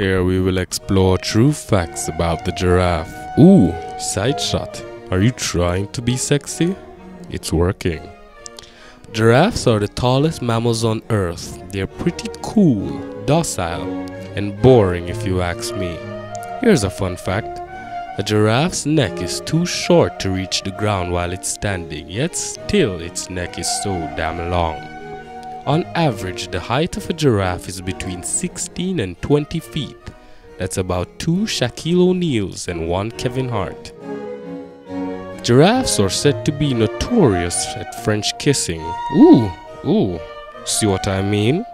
Here we will explore true facts about the giraffe. Ooh, side shot. Are you trying to be sexy? It's working. Giraffes are the tallest mammals on earth. They're pretty cool, docile, and boring if you ask me. Here's a fun fact. A giraffe's neck is too short to reach the ground while it's standing, yet still its neck is so damn long. On average, the height of a giraffe is between 16 and 20 feet. That's about two Shaquille O'Neals and one Kevin Hart. Giraffes are said to be notorious at French kissing. Ooh, ooh, see what I mean?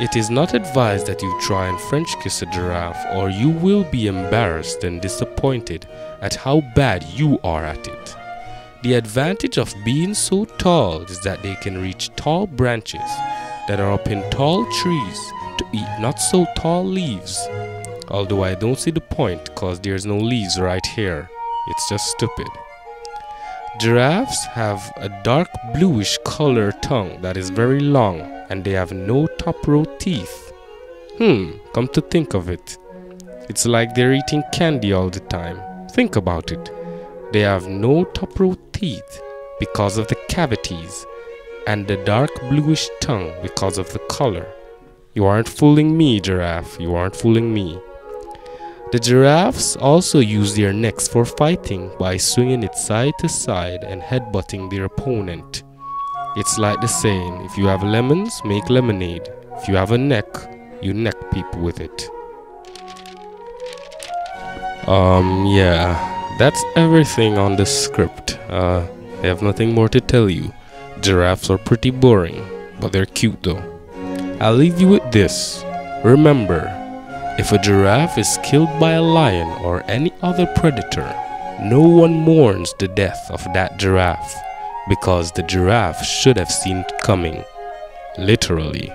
It is not advised that you try and French kiss a giraffe or you will be embarrassed and disappointed at how bad you are at it. The advantage of being so tall is that they can reach tall branches that are up in tall trees to eat not so tall leaves. Although I don't see the point cause there's no leaves right here. It's just stupid. Giraffes have a dark bluish color tongue that is very long and they have no top row teeth. Hmm, come to think of it. It's like they're eating candy all the time. Think about it. They have no top row teeth because of the cavities and the dark bluish tongue because of the color. You aren't fooling me, giraffe. You aren't fooling me. The giraffes also use their necks for fighting by swinging it side to side and headbutting their opponent. It's like the saying, if you have lemons, make lemonade. If you have a neck, you neck people with it. Um, yeah, that's everything on the script. Uh, I have nothing more to tell you. Giraffes are pretty boring, but they're cute though. I'll leave you with this. Remember, if a giraffe is killed by a lion or any other predator, no one mourns the death of that giraffe because the giraffe should have seen it coming. Literally.